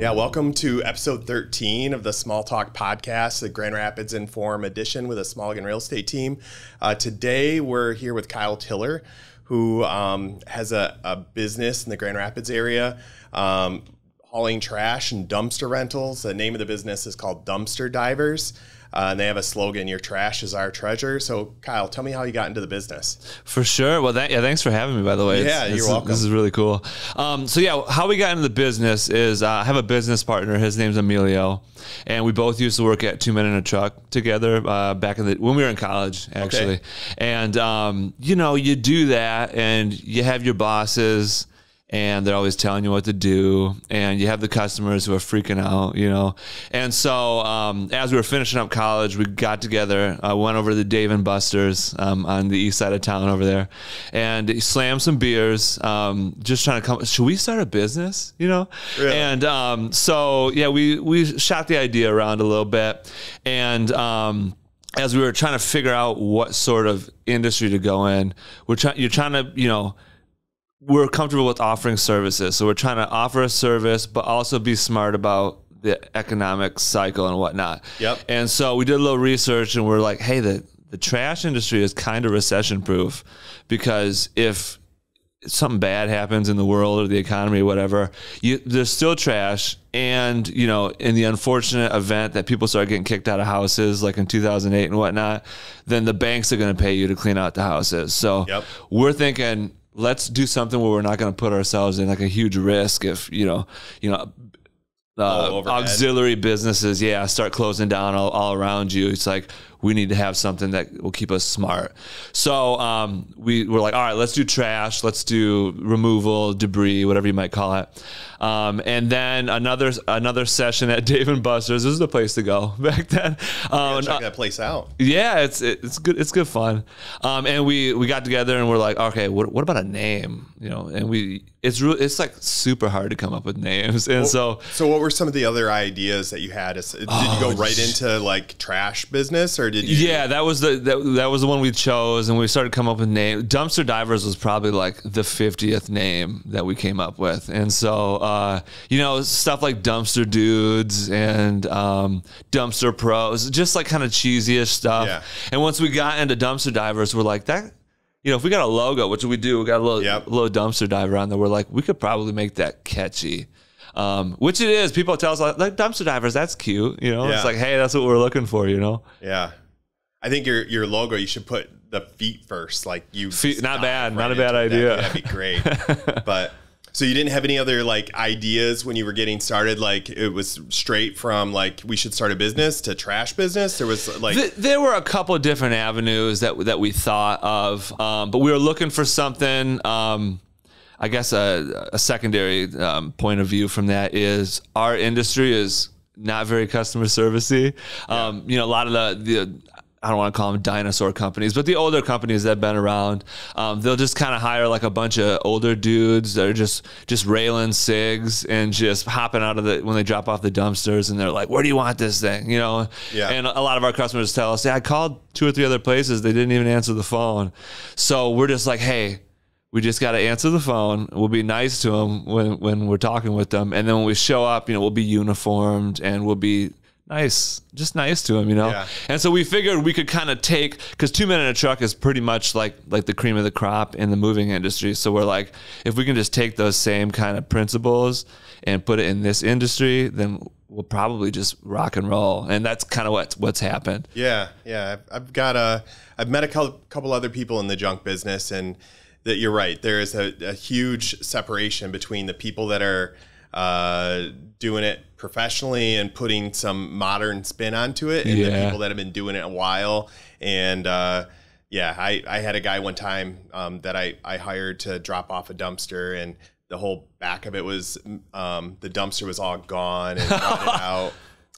Yeah, welcome to episode 13 of the Small Talk podcast, the Grand Rapids Informed edition with a Smallegan real estate team. Uh, today, we're here with Kyle Tiller, who um, has a, a, business in the Grand Rapids area. Um, hauling trash and dumpster rentals. The name of the business is called Dumpster Divers. Uh, and they have a slogan, "Your trash is our treasure." So, Kyle, tell me how you got into the business. For sure. Well, that, yeah, thanks for having me. By the way, yeah, it's, you're welcome. This is really cool. Um, so, yeah, how we got into the business is uh, I have a business partner. His name's Emilio, and we both used to work at Two Men and a Truck together uh, back in the when we were in college, actually. Okay. And um, you know, you do that, and you have your bosses and they're always telling you what to do and you have the customers who are freaking out you know? And so um, as we were finishing up college we got together uh, went over to the dave and buster's um, on the east side of town over there and slammed some beers um, just trying to come should we start a business? You know? Really? and um, so yeah we we shot the idea around a little bit and um, as we were trying to figure out what sort of industry to go in we're trying you're trying to you know we're comfortable with offering services. So we're trying to offer a service, but also be smart about the economic cycle and whatnot. Yep. And so we did a little research and we're like, hey, the, the trash industry is kind of recession proof because if something bad happens in the world or the economy or whatever, you, there's still trash. And, you know, in the unfortunate event that people start getting kicked out of houses, like in 2008 and whatnot, then the banks are going to pay you to clean out the houses. So yep. we're thinking, let's do something where we're not going to put ourselves in like a huge risk if you know you know uh, auxiliary businesses yeah start closing down all, all around you. It's like we need to have something that will keep us smart so um, we were like all right let's do trash let's do removal debris whatever you might call it um, and then another another session at Dave and Buster's. This is the place to go back then. Um, check that place out. Yeah, it's it's good. It's good fun. Um, and we we got together and we're like, okay, what what about a name? You know, and we it's real. It's like super hard to come up with names. And well, so so what were some of the other ideas that you had? Did oh, you go right into like trash business or did you? Yeah, that was the that, that was the one we chose, and we started coming up with names Dumpster Divers was probably like the fiftieth name that we came up with, and so. Uh, uh, you know, stuff like Dumpster Dudes and um, Dumpster Pros, just like kind of cheesiest stuff. Yeah. And once we got into Dumpster Divers, we're like, that, you know, if we got a logo, which we do, we got a little, yep. little dumpster diver on there, we're like, we could probably make that catchy. Um, which it is. People tell us like, like dumpster divers, that's cute. You know, yeah. it's like, hey, that's what we're looking for. You know. Yeah, I think your your logo you should put the feet first. Like you, feet, not bad, right not a bad idea. That, that'd be great. but so you didn't have any other like ideas when you were getting started? Like it was straight from like we should start a business to trash business. There was like Th- there were a couple of different avenues that that we thought of, um, but we were looking for something. Um, I guess a, a secondary um, point of view from that is our industry is not very customer servicey. Um, you know, a lot of the, the I don't want to call them dinosaur companies, but the older companies that have been around, um, they'll just kind of hire like a bunch of older dudes that are just just railing cigs and just hopping out of the when they drop off the dumpsters and they're like, "Where do you want this thing?" You know. Yeah. And a lot of our customers tell us, "Yeah, I called two or three other places, they didn't even answer the phone." So we're just like, "Hey." We just got to answer the phone. We'll be nice to them when, when we're talking with them, and then when we show up, you know, we'll be uniformed and we'll be nice, just nice to him, you know. Yeah. And so we figured we could kind of take because two men and a truck is pretty much like like the cream of the crop in the moving industry. So we're like, if we can just take those same kind of principles and put it in this industry, then we'll probably just rock and roll. And that's kind of what's what's happened. Yeah, yeah. I've, I've got a I've met a couple other people in the junk business, and that you're right. There is a, a huge separation between the people that are uh, doing it professionally and putting some modern spin onto it, and yeah. the people that have been doing it a while. And uh, yeah, I, I had a guy one time um, that I, I hired to drop off a dumpster, and the whole back of it was um, the dumpster was all gone and rotted out.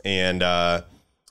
And uh,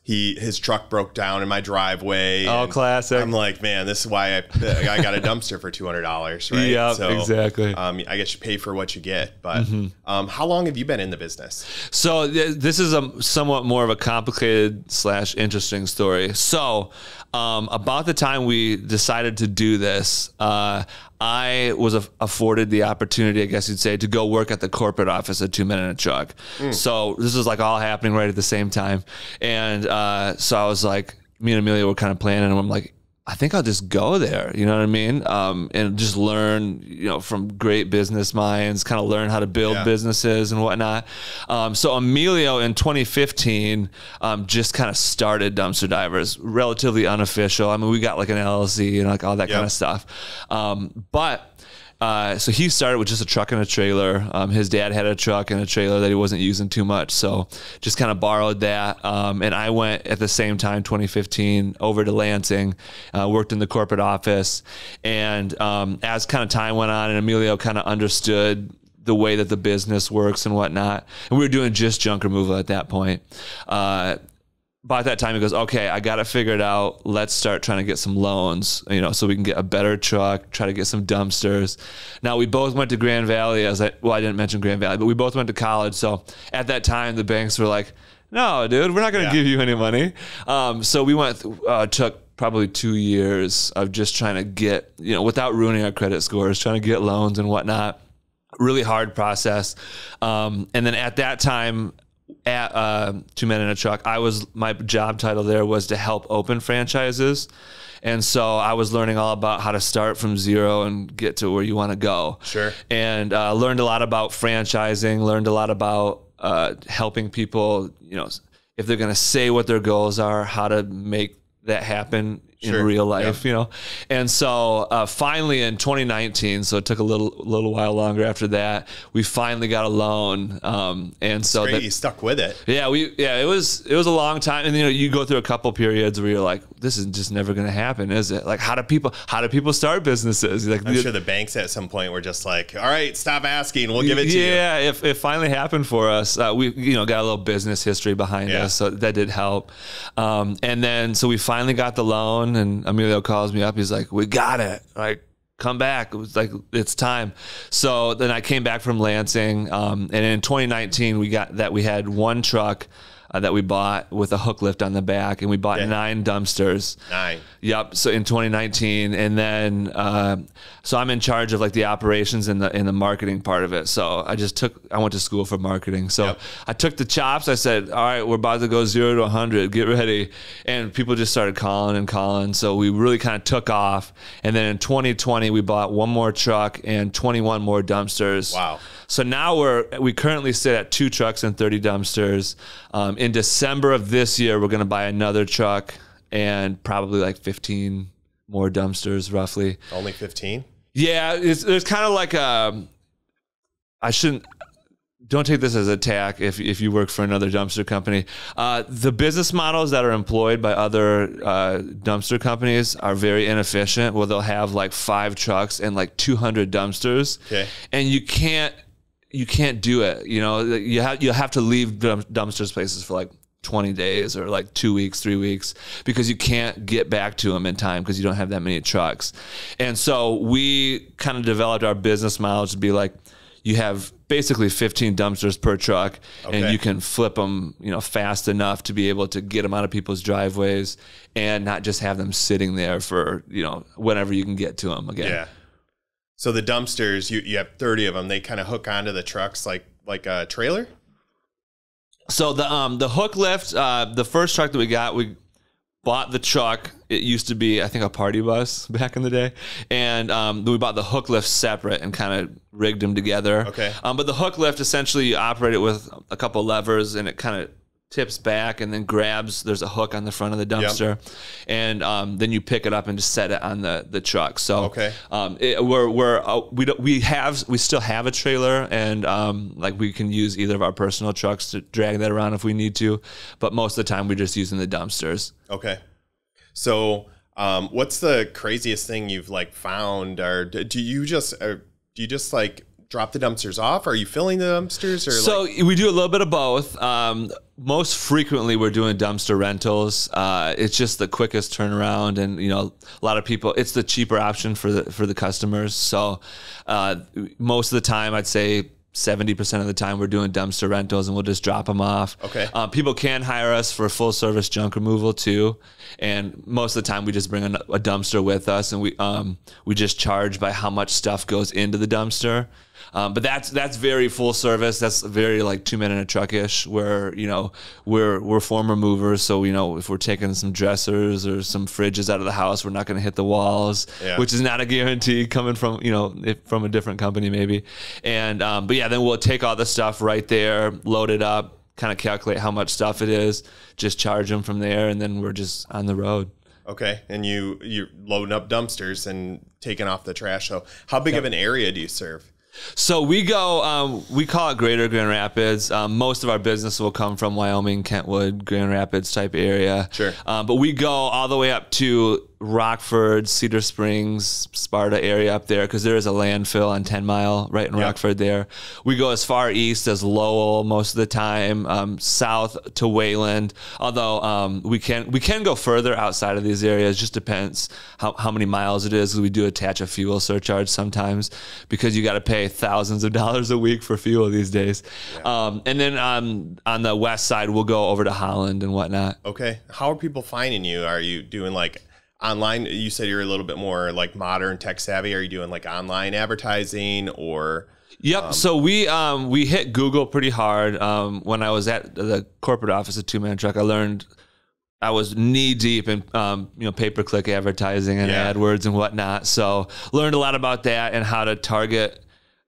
he his truck broke down in my driveway. Oh, classic! I'm like, man, this is why I I got a dumpster for two hundred dollars, right? Yeah, so, exactly. Um, I guess you pay for what you get. But mm-hmm. um, how long have you been in the business? So th- this is a somewhat more of a complicated slash interesting story. So um, about the time we decided to do this, uh, I was a- afforded the opportunity, I guess you'd say, to go work at the corporate office at Two Men and a Truck. So this was like all happening right at the same time, and uh, so I was like, me and Emilio were kind of planning, and I'm like. I think I'll just go there. You know what I mean? Um, and just learn, you know, from great business minds, kind of learn how to build Yeah. businesses and whatnot. Um, so Emilio in 2015 um, just kind of started Dumpster Divers, relatively unofficial. I mean, we got like an LLC and like all that kind of stuff. Um, but uh, so he started with just a truck and a trailer. Um, his dad had a truck and a trailer that he wasn't using too much, so just kind of borrowed that. Um, and I went at the same time, 2015, over to Lansing, uh, worked in the corporate office, and um, as kind of time went on, and Emilio kind of understood the way that the business works and whatnot, and we were doing just junk removal at that point. Uh, by that time he goes okay i got to figure it figured out let's start trying to get some loans you know so we can get a better truck try to get some dumpsters now we both went to grand valley as i well i didn't mention grand valley but we both went to college so at that time the banks were like no dude we're not going to Yeah. give you any money um, so we went uh, took probably two years of just trying to get you know without ruining our credit scores trying to get loans and whatnot really hard process. Um, and then at that time, at uh, Two Men and a Truck, I was my job title there was to help open franchises. And so I was learning all about how to start from zero and get to where you want to go. Sure. And uh, learned a lot about franchising, learned a lot about uh, helping people, you know, if they're going to say what their goals are, how to make that happen in Sure. real life, you know. And so uh, finally in 2019, so it took a little little while longer after that, we finally got a loan. Um, and so that, you stuck with it. yeah, we yeah, it was it was a long time, and you know you go through a couple periods where you're like, this is just never going to happen, is it? Like, how do people how do people start businesses? Like, I'm sure the banks at some point were just like, all right, stop asking. We'll give it to you. yeah, if it finally happened for us, uh, we you know got a little business history behind Yeah. us, so that did help. Um, and then so we finally got the loan, and Emilio calls me up. He's like, "We got it. Like, come back." It was like it's time. So then I came back from Lansing, um, and in 2019 we got that we had one truck. Uh, that we bought with a hook lift on the back, and we bought Yeah. nine dumpsters. Nine. Yep. So in 2019, and then uh, so I'm in charge of like the operations and the in the marketing part of it. So I just took I went to school for marketing. So Yep. I took the chops. I said, "All right, we're about to go zero to 100. Get ready." And people just started calling and calling. So we really kind of took off. And then in 2020, we bought one more truck and 21 more dumpsters. Wow. So now we're we currently sit at two trucks and 30 dumpsters. Um, in December of this year, we're going to buy another truck and probably like 15 more dumpsters, roughly. Only 15? Yeah, it's, there's kind of like a. I shouldn't. Don't take this as attack if, if you work for another dumpster company. Uh, the business models that are employed by other uh, dumpster companies are very inefficient. Where they'll have like five trucks and like 200 dumpsters, Okay. and you can't you can't do it. You know, you have you have to leave dumpsters places for like 20 days or like two weeks, three weeks, because you can't get back to them in time because you don't have that many trucks. And so we kind of developed our business model to be like, you have basically 15 dumpsters per truck and you can flip them, you know, fast enough to be able to get them out of people's driveways and not just have them sitting there for, you know, whenever you can get to them again. Yeah. So the dumpsters, you, you have 30 of them. They kind of hook onto the trucks like like a trailer? So the um the hook lift, uh, the first truck that we got, we bought the truck. It used to be, I think, a party bus back in the day, and um, we bought the hook lift separate and kind of rigged them together. Okay. Um, but the hook lift essentially you operate it with a couple levers, and it kind of tips back and then grabs. There's a hook on the front of the dumpster, and um, then you pick it up and just set it on the the truck. So Okay. um, it, we're we're uh, we don't, we have we still have a trailer and um, like we can use either of our personal trucks to drag that around if we need to, but most of the time we're just using the dumpsters. Okay. So, um, what's the craziest thing you've like found, or do you just uh, do you just like drop the dumpsters off? Are you filling the dumpsters, or So like, we do a little bit of both. Um, most frequently, we're doing dumpster rentals. Uh, it's just the quickest turnaround, and you know, a lot of people. It's the cheaper option for the for the customers. So uh, most of the time, I'd say 70% of the time we're doing dumpster rentals and we'll just drop them off. Okay. Um, people can hire us for full service junk removal too. And most of the time we just bring a, a dumpster with us and we, um, we just charge by how much stuff goes into the dumpster. Um, but that's that's very full service. That's very like two men and a truck ish. Where you know we're we're former movers, so you know if we're taking some dressers or some fridges out of the house, we're not going to hit the walls, Yeah. which is not a guarantee coming from you know if, from a different company maybe. And um, but yeah, then we'll take all the stuff right there, load it up, kind of calculate how much stuff it is, just charge them from there, and then we're just on the road. Okay, and you you're loading up dumpsters and taking off the trash. So, how big of an area do you serve? So we go, um, we call it Greater Grand Rapids. Um, most of our business will come from Wyoming, Kentwood, Grand Rapids type area. Sure. Um, but we go all the way up to Rockford, Cedar Springs, Sparta area up there because there is a landfill on 10 Mile right in Rockford there. We go as far east as Lowell most of the time, um, south to Wayland. Although um, we can we can go further outside of these areas. Just depends how, how many miles it is. We do attach a fuel surcharge sometimes because you got to pay thousands of dollars a week for fuel these days. Um, and then um, on the west side, we'll go over to Holland and whatnot. Okay, how are people finding you? Are you doing like online? You said you're a little bit more like modern tech savvy. Are you doing like online advertising or? Yep. so we um, we hit Google pretty hard. Um, when I was at the corporate office at Two Man Truck, I learned I was knee deep in um, you know pay per click advertising and Yeah. AdWords and whatnot. So learned a lot about that and how to target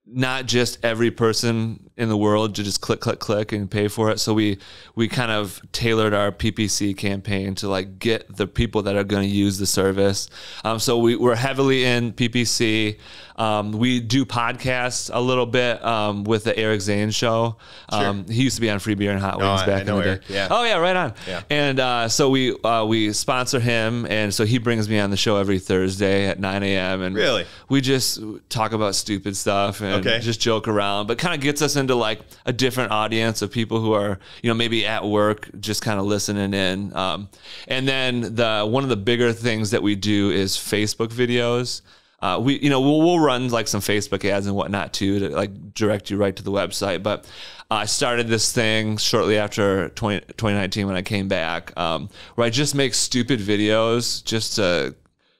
not just every person in the world to just click click click and pay for it so we we kind of tailored our ppc campaign to like get the people that are going to use the service um, so we, we're heavily in ppc um, we do podcasts a little bit um, with the eric zane show um, he used to be on free beer and hot wings back in the Eric, day yeah. oh yeah right on Yeah. and uh, so we uh, we sponsor him and so he brings me on the show every thursday at 9 a.m and Really? we just talk about stupid stuff and Okay. just joke around, but kind of gets us into like a different audience of people who are, you know, maybe at work, just kind of listening in. Um, and then the one of the bigger things that we do is Facebook videos. Uh, we, you know, we'll, we'll run like some Facebook ads and whatnot too to like direct you right to the website. But I started this thing shortly after 20, 2019 when I came back, um, where I just make stupid videos just to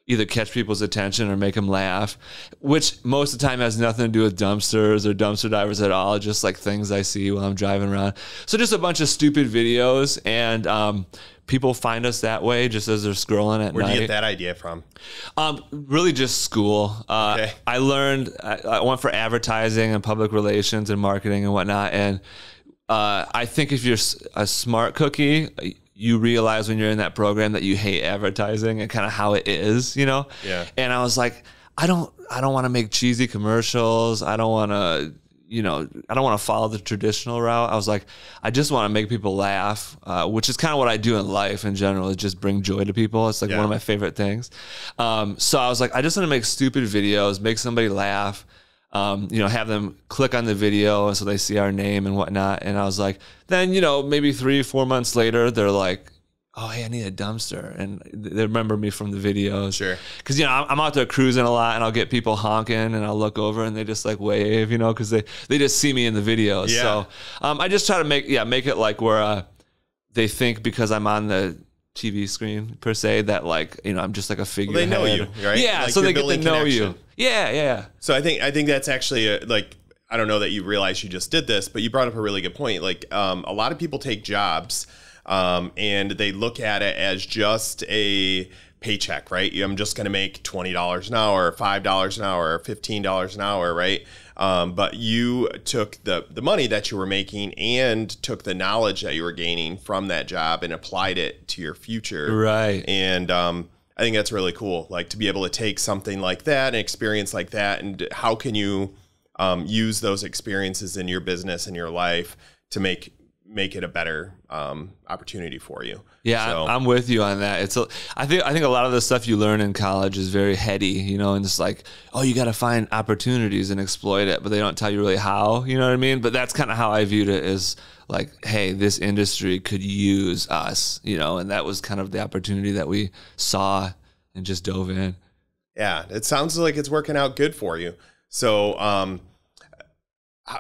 either catch people's attention or make them laugh, which most of the time has nothing to do with dumpsters or dumpster divers at all. Just like things I see while I'm driving around. So just a bunch of stupid videos, and um, people find us that way just as they're scrolling at Where do night. you get that idea from? Um, really just school. Uh, Okay. I learned. I, I went for advertising and public relations and marketing and whatnot. And uh, I think if you're a smart cookie, you realize when you're in that program that you hate advertising and kind of how it is, you know. Yeah. And I was like, I don't. I don't want to make cheesy commercials. I don't want to. You know, I don't want to follow the traditional route. I was like, I just want to make people laugh, uh, which is kind of what I do in life in general. Is just bring joy to people. It's like Yeah. one of my favorite things. Um, so I was like, I just want to make stupid videos, make somebody laugh, um, you know, have them click on the video and so they see our name and whatnot. And I was like, then, you know, maybe three, four months later, they're like, oh, hey, I need a dumpster. And they remember me from the videos. Sure. Cause, you know, I'm I'm out there cruising a lot and I'll get people honking and I'll look over and they just like wave, you know, cause they, they just see me in the videos. Yeah. So um, I just try to make, yeah, make it like where uh, they think because I'm on the TV screen per se that like you know I'm just like a figure. they know you, right? Yeah, Like so they get to know you. Yeah, yeah. So I think I think that's actually a, like I don't know that you realize you just did this, but you brought up a really good point. Like um, a lot of people take jobs um, and they look at it as just a paycheck, right? I'm just going to make twenty dollars an hour, five dollars an hour, fifteen dollars an hour, right? Um, but you took the the money that you were making and took the knowledge that you were gaining from that job and applied it to your future, Right. and um, I think that's really cool. Like to be able to take something like that, an experience like that, and how can you um, use those experiences in your business and your life to make make it a better um, opportunity for you. Yeah, So- I'm with you on that. It's a, I think I think a lot of the stuff you learn in college is very heady, you know, and it's like, oh, you got to find opportunities and exploit it, but they don't tell you really how, you know what I mean? But that's kind of how I viewed it is like, hey, this industry could use us, you know, and that was kind of the opportunity that we saw and just dove in. Yeah, it sounds like it's working out good for you. So, um,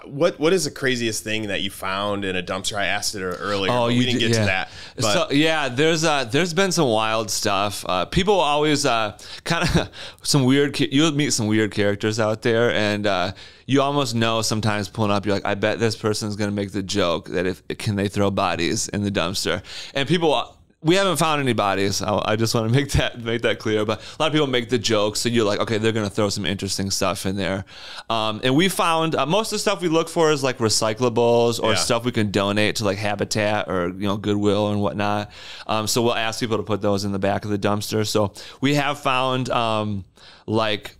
What what is the craziest thing that you found in a dumpster? I asked it earlier. Oh, we didn't did- get yeah. to that. But so yeah, there's uh there's been some wild stuff. Uh, people always uh kind of some weird. You'll meet some weird characters out there, and uh, you almost know sometimes pulling up. You're like, I bet this person's gonna make the joke that if can they throw bodies in the dumpster, and people. We haven't found any bodies. I, I just want to make that make that clear. But a lot of people make the joke, so you're like, okay, they're gonna throw some interesting stuff in there. Um, and we found uh, most of the stuff we look for is like recyclables or Yeah. stuff we can donate to like Habitat or you know Goodwill and whatnot. Um, so we'll ask people to put those in the back of the dumpster. So we have found um, like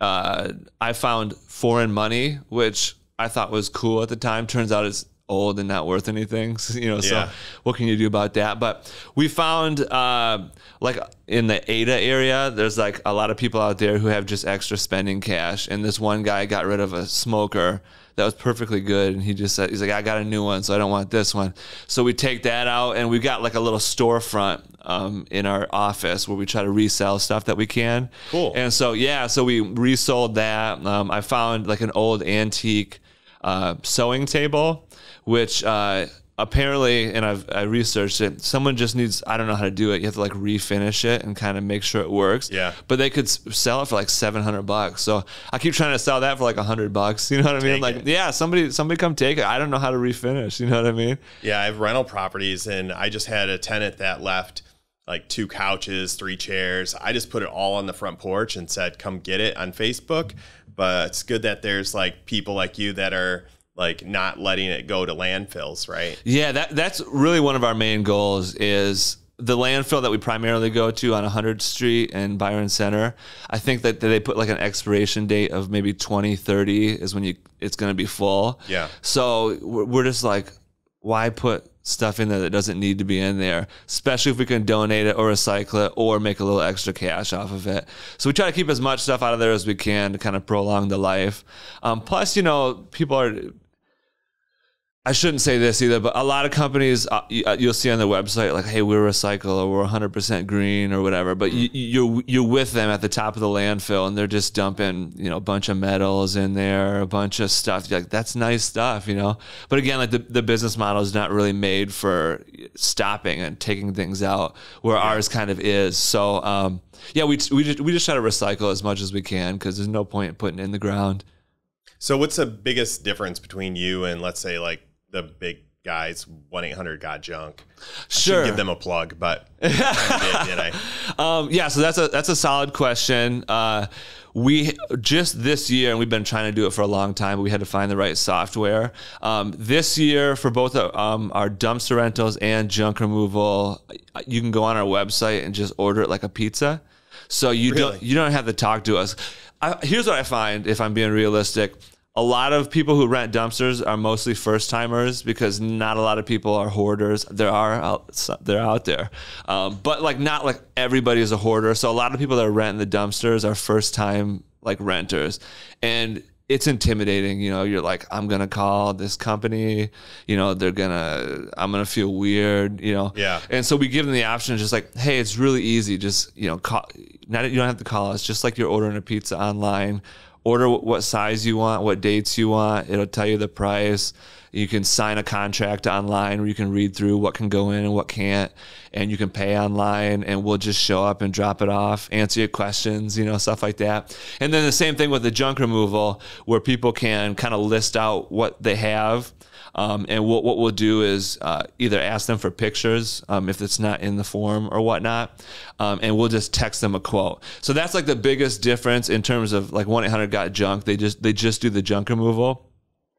uh, I found foreign money, which I thought was cool at the time. Turns out it's old and not worth anything. So, you know, Yeah. so what can you do about that? But we found uh, like in the Ada area, there's like a lot of people out there who have just extra spending cash. And this one guy got rid of a smoker that was perfectly good. And he just said, he's like, I got a new one, so I don't want this one. So we take that out and we got like a little storefront um, in our office where we try to resell stuff that we can. Cool. And so, yeah, so we resold that. Um, I found like an old antique uh, sewing table, which uh, apparently, and I've I researched it. Someone just needs I don't know how to do it. You have to like refinish it and kind of make sure it works. Yeah. But they could sell it for like seven hundred bucks. So I keep trying to sell that for like hundred bucks. You know what I mean? Take like, it. yeah, somebody somebody come take it. I don't know how to refinish. You know what I mean? Yeah, I have rental properties, and I just had a tenant that left like two couches, three chairs. I just put it all on the front porch and said, "Come get it" on Facebook. But it's good that there's like people like you that are like not letting it go to landfills, right? Yeah, that that's really one of our main goals is the landfill that we primarily go to on 100th Street and Byron Center. I think that they put like an expiration date of maybe 2030 is when you it's going to be full. Yeah. So we're, we're just like, why put stuff in there that doesn't need to be in there? Especially if we can donate it or recycle it or make a little extra cash off of it. So we try to keep as much stuff out of there as we can to kind of prolong the life. Um, plus, you know, people are I shouldn't say this either, but a lot of companies uh, uh, you'll see on their website like, "Hey, we're recycle or we're 100% green or whatever," but you, you're you're with them at the top of the landfill and they're just dumping you know a bunch of metals in there, a bunch of stuff. You're like that's nice stuff, you know. But again, like the, the business model is not really made for stopping and taking things out, where ours kind of is. So um, yeah, we we just we just try to recycle as much as we can because there's no point in putting it in the ground. So, what's the biggest difference between you and let's say like the big guys, one eight hundred got junk? Sure. Give them a plug, but I did, Um, yeah, so that's a that's a solid question. Uh, we just this year, and we've been trying to do it for a long time. But we had to find the right software. Um, this year, for both uh, um, our dumpster rentals and junk removal, you can go on our website and just order it like a pizza. So you Really? don't you don't have to talk to us. I, here's what I find, if I'm being realistic. A lot of people who rent dumpsters are mostly first timers because not a lot of people are hoarders. There are out, they're out there, um, but like not like everybody is a hoarder. So a lot of people that are renting the dumpsters are first time like renters, and it's intimidating. You know, you're like, I'm gonna call this company. You know, they're gonna, I'm gonna feel weird. You know, Yeah. and so we give them the option, just like, hey, it's really easy. Just you know, call. Not you don't have to call us. Just like you're ordering a pizza online. Order what size you want, what dates you want. It'll tell you the price. You can sign a contract online where you can read through what can go in and what can't, and you can pay online. And we'll just show up and drop it off, answer your questions, you know, stuff like that. And then the same thing with the junk removal, where people can kind of list out what they have. Um, and what, what we'll do is uh, either ask them for pictures um, if it's not in the form or whatnot, um, and we'll just text them a quote. So that's like the biggest difference in terms of like one eight hundred got junk. They just they just do the junk removal,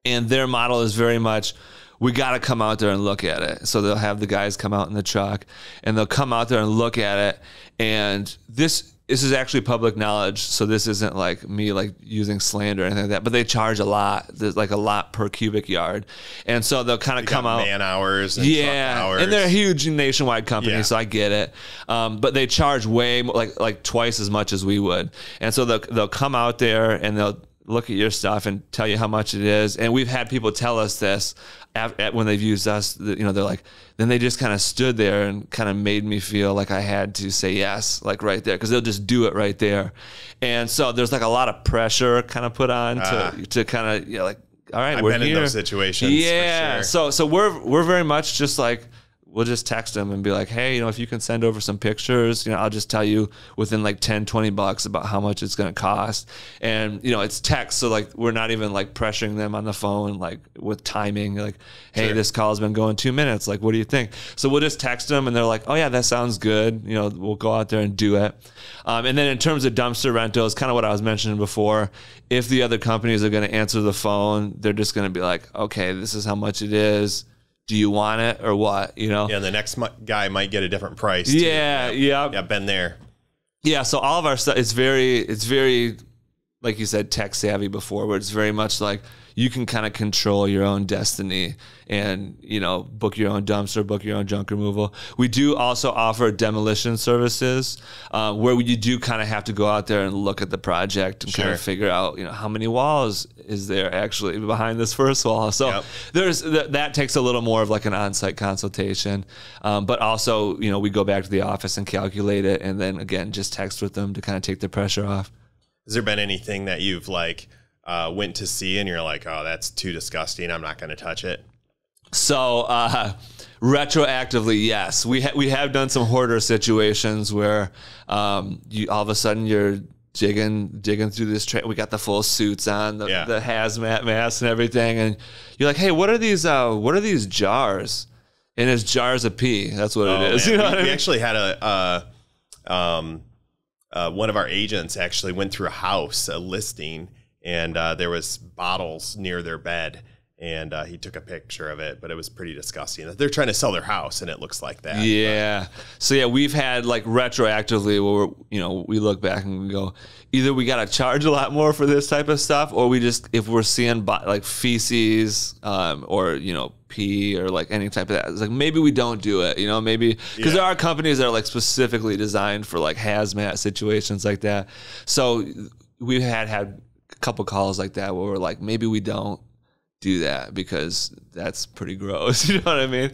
and their model is very much we got to come out there and look at it. So they'll have the guys come out in the truck and they'll come out there and look at it. And this this is actually public knowledge. So this isn't like me like using slander or anything like that. But they charge a lot. There's like a lot per cubic yard, and so they'll kind of come out man hours and yeah, hours. and they're a huge nationwide company, Yeah. so I get it. Um, but they charge way more, like like twice as much as we would, and so they'll they'll come out there and they'll look at your stuff and tell you how much it is. And we've had people tell us this af- at, when they've used us. You know, they're like, then they just kind of stood there and kind of made me feel like I had to say yes, like right there, because they'll just do it right there. And so there's like a lot of pressure kind of put on Ah. to to kind of you know, like all right, I've we're been in those situations, Yeah. sure. So so we're we're very much just like we'll just text them and be like, hey, you know, if you can send over some pictures, you know, I'll just tell you within like 10, 20 bucks about how much it's going to cost. And, you know, it's text. So like, we're not even like pressuring them on the phone, like with timing, like, hey, Sure. this call's been going two minutes. Like, what do you think? So we'll just text them and they're like, oh yeah, that sounds good. You know, we'll go out there and do it. Um, and then in terms of dumpster rentals, kind of what I was mentioning before, if the other companies are going to answer the phone, they're just going to be like, okay, this is how much it is. Do you want it or what? You know? Yeah, and the next guy might get a different price. too. Yeah, yeah, Yeah, been there. yeah. So all of our stuff, it's very, it's very, like you said, tech savvy before, where it's very much like you can kind of control your own destiny and you know book your own dumpster, book your own junk removal. We do also offer demolition services, uh, where you do kind of have to go out there and look at the project and kind Sure. of figure out, you know, how many walls is there actually behind this first wall. So Yep. there's th- that takes a little more of like an on-site consultation, um, but also you know we go back to the office and calculate it, and then again just text with them to kind of take the pressure off. Has there been anything that you've like uh, went to see and you're like, oh, that's too disgusting. I'm not going to touch it. So uh, retroactively, yes, we ha- we have done some hoarder situations where um, you all of a sudden you're digging digging through this train. We got the full suits on, the, Yeah. the hazmat masks and everything, and you're like, hey, what are these? Uh, what are these jars? And it's jars of pee. That's what Oh, it is. You know we, what I we actually had a uh, um, uh, one of our agents actually went through a house, a listing, and uh, there was bottles near their bed, and uh, he took a picture of it, but it was pretty disgusting. They're trying to sell their house, and it looks like that. Yeah. So yeah, we've had like retroactively where we're, you know we look back and we go, either we got to charge a lot more for this type of stuff, or we just if we're seeing like feces um, or you know pee or like any type of that, it's like maybe we don't do it. You know, maybe because Yeah. there are companies that are like specifically designed for like hazmat situations like that. So we had had couple calls like that where we're like, maybe we don't do that because that's pretty gross. You know what I mean?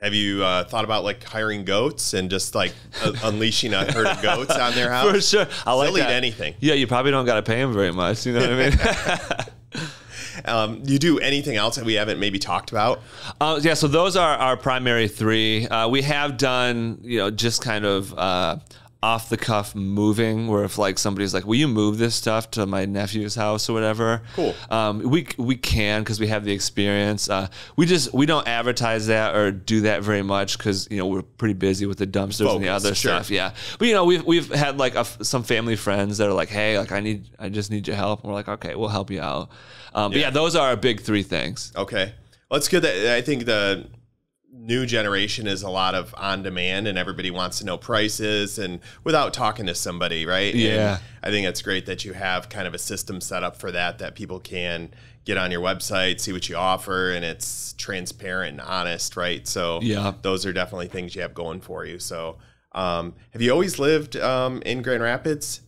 Have you uh, thought about like hiring goats and just like uh, unleashing a herd of goats on their house? For sure. I like They'll eat anything. Yeah, you probably don't got to pay them very much. You know what I mean? Um, you do anything else that we haven't maybe talked about? uh, yeah, so those are our primary three. Uh, we have done, you know, just kind of uh, off the cuff moving, where if like somebody's like, "Will you move this stuff to my nephew's house or whatever?" Cool. Um, we we can because we have the experience. Uh, we just we don't advertise that or do that very much because you know we're pretty busy with the dumpsters and the other sure. stuff. Yeah, but you know we've we've had like a some family friends that are like, "Hey, like I need I just need your help." And we're like, "Okay, we'll help you out." Um, But Yeah. yeah, those are our big three things. Okay. Well, it's good that I think the new generation is a lot of on demand and everybody wants to know prices and without talking to somebody, right? And Yeah. I think it's great that you have kind of a system set up for that, that people can get on your website, see what you offer, and it's transparent and honest, right? So Yeah. those are definitely things you have going for you. So um, have you always lived um, in Grand Rapids?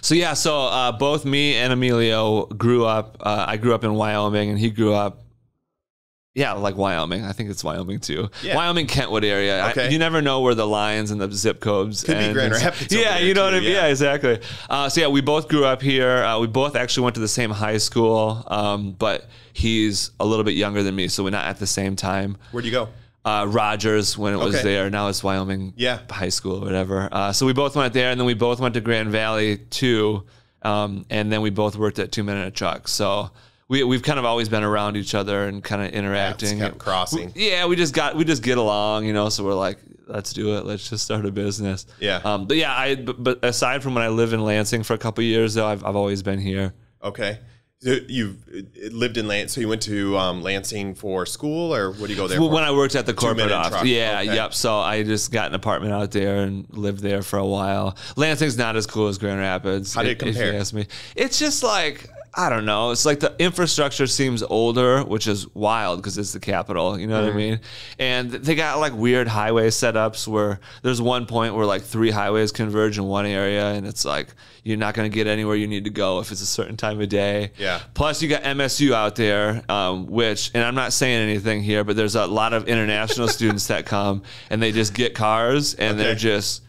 So yeah, so uh, both me and Emilio grew up. Uh, I grew up in Wyoming, and he grew up. Yeah, like Wyoming. I think it's Wyoming too. Yeah. Wyoming, Kentwood area. I- Okay. you never know where the lines and the zip codes. Could be Grand Rapids Yeah, you know too, what I mean. yeah. Yeah, exactly. Uh, so yeah, we both grew up here. Uh, we both actually went to the same high school, um, but he's a little bit younger than me, so we're not at the same time. Where'd you go? uh, Rogers when it was Okay. there. Now it's Wyoming Yeah. High School or whatever. Uh, so we both went there, and then we both went to Grand Valley too, um, and then we both worked at Two Minute Truck. So we we've kind of always been around each other and kind of interacting. kept crossing. We- yeah, we just got we just get along, you know. So we're like, let's do it. Let's just start a business. Yeah. Um, but yeah, I but, but aside from when I live in Lansing for a couple years, though, I've I've always been here. Okay. So You've uh, lived in Lansing, so you went to um, Lansing for school, or what do you go there Well, for? when I worked at the corporate office. Yeah, Okay. yep. So I just got an apartment out there and lived there for a while. Lansing's not as cool as Grand Rapids. How did it if- if you compare? ask me. It's just like I don't know. It's like the infrastructure seems older, which is wild because it's the capital. You know Mm-hmm. what I mean? And they got like weird highway setups where there's one point where like three highways converge in one area, and it's like you're not going to get anywhere you need to go if it's a certain time of day. Yeah. Plus, you got MSU out there, um, which, and I'm not saying anything here, but there's a lot of international students that come and they just get cars and they're just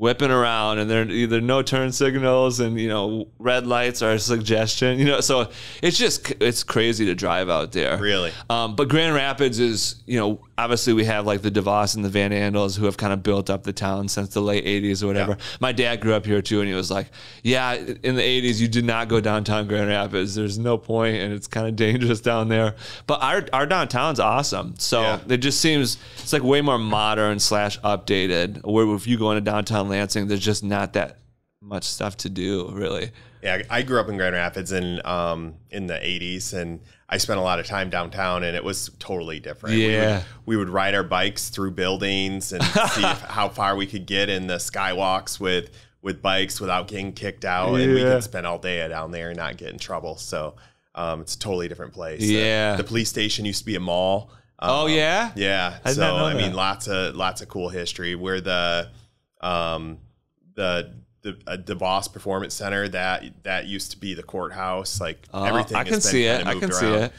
whipping around and there are either no turn signals and you know red lights are a suggestion you know so it's just it's crazy to drive out there Really? um, but grand rapids is you know obviously we have like the devos and the van andels who have kind of built up the town since the late 80s or whatever. Yeah. my dad grew up here too and he was like yeah in the 80s you did not go downtown grand rapids. There's no point and it's kind of dangerous down there. But our, our downtown's awesome. So Yeah. it just seems it's like way more modern slash updated where if you go into downtown lansing there's just not that much stuff to do really Yeah, I grew up in Grand Rapids in um, in the '80s, and I spent a lot of time downtown, and it was totally different. we Yeah. would, we would ride our bikes through buildings and see if, how far we could get in the skywalks with with bikes without getting kicked out, and we could spend all day down there and not get in trouble. So um, it's a totally different place. Yeah. the, the police station used to be a mall. Oh, Um, yeah? yeah. I so I mean, lots of lots of cool history. Where the um, the the uh, DeVos Performance Center that that used to be the courthouse. Like Oh, everything, I can see it. I can see it.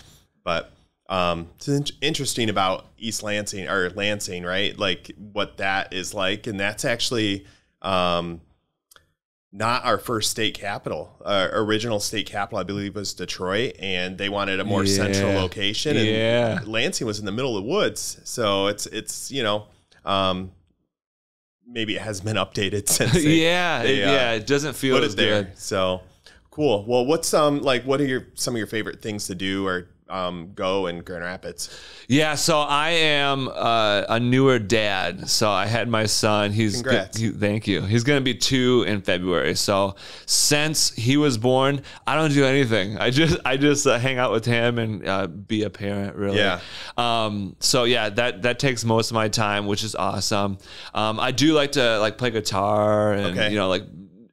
But um, it's in- interesting about East Lansing or Lansing, right? Like what that is like, and that's actually um, not our first state capital. Our original state capital, I believe, was Detroit, and they wanted a more central location. And Yeah. Lansing was in the middle of the woods, so it's it's you know. Um, Maybe it has been updated since. they- yeah they, uh, yeah it doesn't feel put as it there. good So cool. Well, what's um like? What are your some of your favorite things to do or um go in Grand Rapids? Yeah, so I am uh, a newer dad. So I had my son. He's Congrats. he- thank you. He's gonna be two in February. So since he was born, I don't do anything. I just I just uh, hang out with him and uh, be a parent. Really. Yeah. Um. So yeah, that that takes most of my time, which is awesome. Um. I do like to like play guitar and Okay. you know like.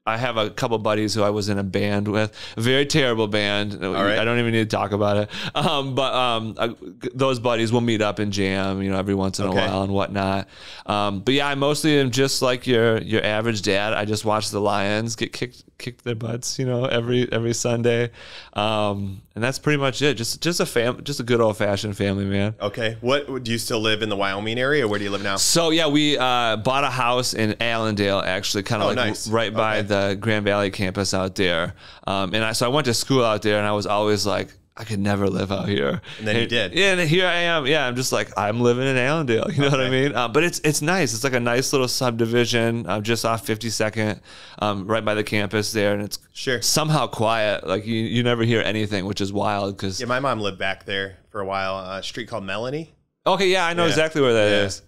I have a couple buddies who I was in a band with, a very terrible band. right. I don't even need to talk about it. Um, but um, I, those buddies will meet up and jam, you know, every once in Okay. a while and whatnot. Um, but yeah, I mostly am just like your your average dad. I just watch the Lions get kicked kicked their butts, you know, every every Sunday, um, and that's pretty much it. Just just a fam, just a good old fashioned family man. Okay. What do you still live in the Wyoming area? Where do you live now? So yeah, we uh, bought a house in Allendale, actually, kind of Oh, like nice. right by Okay. the Grand Valley campus out there. Um, and I, so I went to school out there, and I was always like, I could never live out here. And then you did. Yeah, and here I am. Yeah, I'm just like I'm living in Allendale. You know what I mean? Uh, but it's it's nice. It's like a nice little subdivision, I'm just off 52nd, um, right by the campus there, and it's Sure. somehow quiet. Like you, you never hear anything, which is wild. Because Yeah, my mom lived back there for a while. Uh, a street called Melanie. okay, yeah, I know Yeah. exactly where that is. Yeah.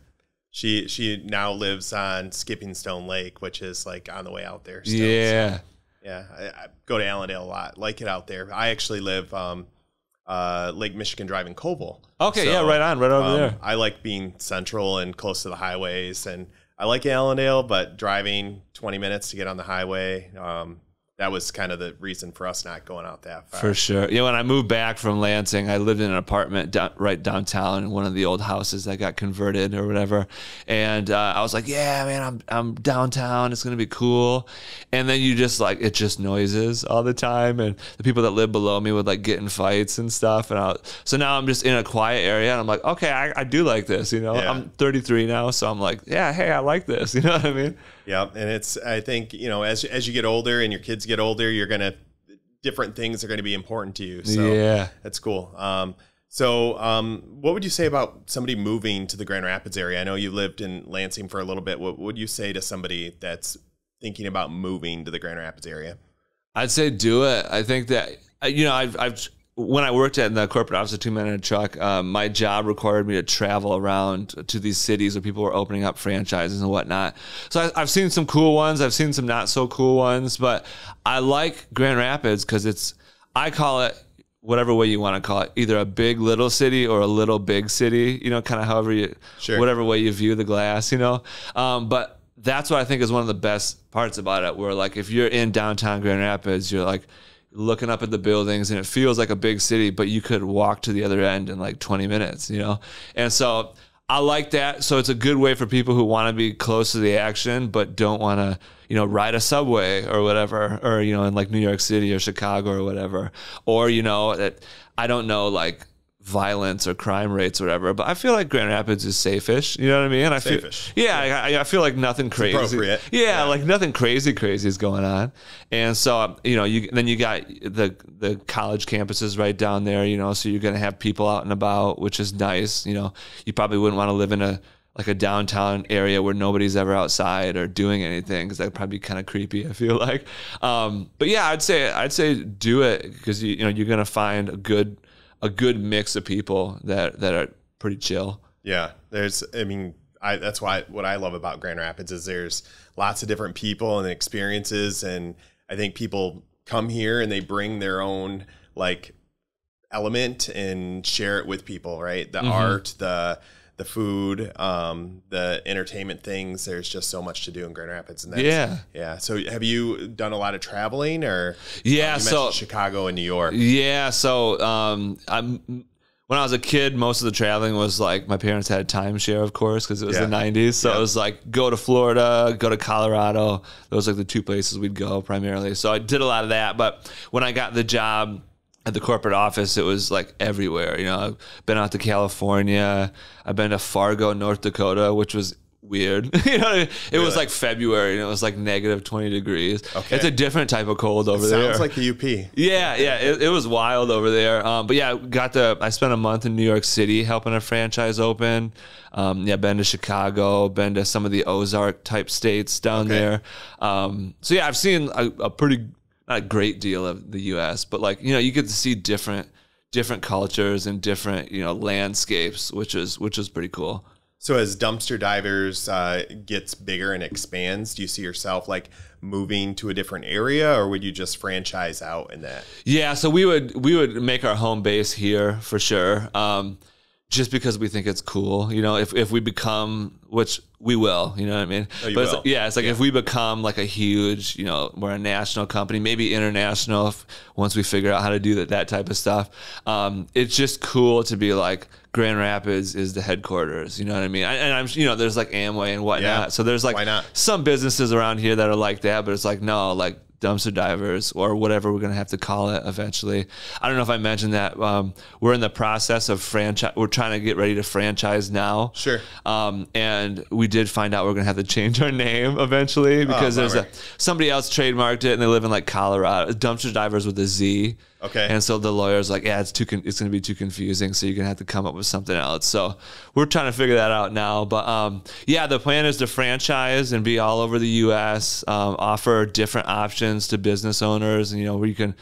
She she now lives on Skipping Stone Lake, which is like on the way out there. Still. Yeah. So, yeah. I, I go to Allendale a lot. Like it out there. I actually live um, uh, Lake Michigan Drive in. Okay, So, yeah, right on, right over um, there. I like being central and close to the highways, and I like Allendale, but driving 20 minutes to get on the highway, um, that was kind of the reason for us not going out that far. For sure. Yeah, when I moved back from Lansing, I lived in an apartment down, right downtown in one of the old houses that got converted or whatever. And uh, I was like, yeah, man, I'm, I'm downtown. It's going to be cool. And then you just like, it just noises all the time. And the people that live below me would like get in fights and stuff. And I, so now I'm just in a quiet area and I'm like, okay, I, I do like this. You know, Yeah. I'm 33 now. So I'm like, yeah, hey, I like this. You know what I mean? Yeah, and it's I think you know as as you get older and your kids get older, you're gonna different things are going to be important to you. So Yeah. that's cool. Um, so um, what would you say about somebody moving to the Grand Rapids area? I know you lived in Lansing for a little bit. What would you say to somebody that's thinking about moving to the Grand Rapids area? I'd say do it. I think that you know I've I've when I worked at the corporate office of Two Men and a Truck, um, my job required me to travel around to these cities where people were opening up franchises and whatnot. So I, I've seen some cool ones. I've seen some not so cool ones, but I like Grand Rapids because it's I call it whatever way you want to call it, either a big little city or a little big city. You know, kind of however you Sure. whatever way you view the glass. You know, um, but that's what I think is one of the best parts about it. Where like if you're in downtown Grand Rapids, you're like looking up at the buildings and it feels like a big city, but you could walk to the other end in like 20 minutes, you know? And so I like that. So it's a good way for people who want to be close to the action, but don't want to, you know, ride a subway or whatever, or, you know, in like New York City or Chicago or whatever. Or, you know, that I don't know, like, violence or crime rates or whatever. But I feel like Grand Rapids is safe-ish. You know what I mean? I Safe-ish. feel, yeah, I, I feel like nothing crazy. appropriate. Yeah, Yeah. like nothing crazy, crazy is going on. And so you know, you then you got the the college campuses right down there. You know, so you're gonna have people out and about, which is nice. You know, you probably wouldn't want to live in a like a downtown area where nobody's ever outside or doing anything because that'd probably be kind of creepy. I feel like, um, but yeah, I'd say I'd say do it because you you know you're gonna find a good a good mix of people that that are pretty chill. Yeah, there's. I mean, I that's why what I love about Grand Rapids is there's lots of different people and experiences, and I think people come here and they bring their own like element and share it with people. Right, the mm-hmm. art, the the food, um, the entertainment things. There's just so much to do in Grand Rapids, and that's, Yeah. yeah. So, have you done a lot of traveling, or Yeah, you so- Chicago and New York? Yeah, so um, I'm when I was a kid, most of the traveling was like my parents had a timeshare, of course, because it was Yeah. the '90s. So Yeah. it was like go to Florida, go to Colorado. Those are like the two places we'd go primarily. So I did a lot of that. But when I got the job at the corporate office, it was like everywhere. You know, I've been out to California. I've been to Fargo, North Dakota, which was weird. you know, it was like February and it was like negative 20 degrees. Okay. It's a different type of cold over there. Sounds like the UP. Yeah, yeah, it, it was wild over there. Um, but yeah, got to. I spent a month in New York City helping a franchise open. Um, yeah, been to Chicago, been to some of the Ozark type states down Okay. there. Um, so yeah, I've seen a, a pretty not a great deal of the U.S., but like you know, you get to see different different cultures and different you know landscapes, which is which is pretty cool. So as dumpster divers uh, gets bigger and expands, do you see yourself like moving to a different area, or would you just franchise out in that? Yeah, so we would we would make our home base here for sure. Um, just because we think it's cool, you know, if, if we become, which we will, you know what I mean? Oh, but it's- yeah, it's like if we become like a huge, you know, we're a national company, maybe international if, once we figure out how to do that, that type of stuff. Um, it's just cool to be like Grand Rapids is the headquarters, you know what I mean? And and I'm, you know, there's like Amway and whatnot. Yeah. So there's like some businesses around here that are like that, but it's like no, like dumpster divers or whatever we're gonna have to call it eventually. I don't know if I mentioned that. Um, we're in the process of franchise. We're trying to get ready to franchise now. Sure. Um, and we did find out we're gonna have to change our name eventually because there's a somebody else trademarked it and they live in like Colorado. Dumpster divers with a Z. Okay. And so the lawyer's like, yeah, it's too it's going to be too confusing, so you're going to have to come up with something else. So we're trying to figure that out now. But um, yeah, the plan is to franchise and be all over the U.S. Um, offer different options to business owners, and you know where you can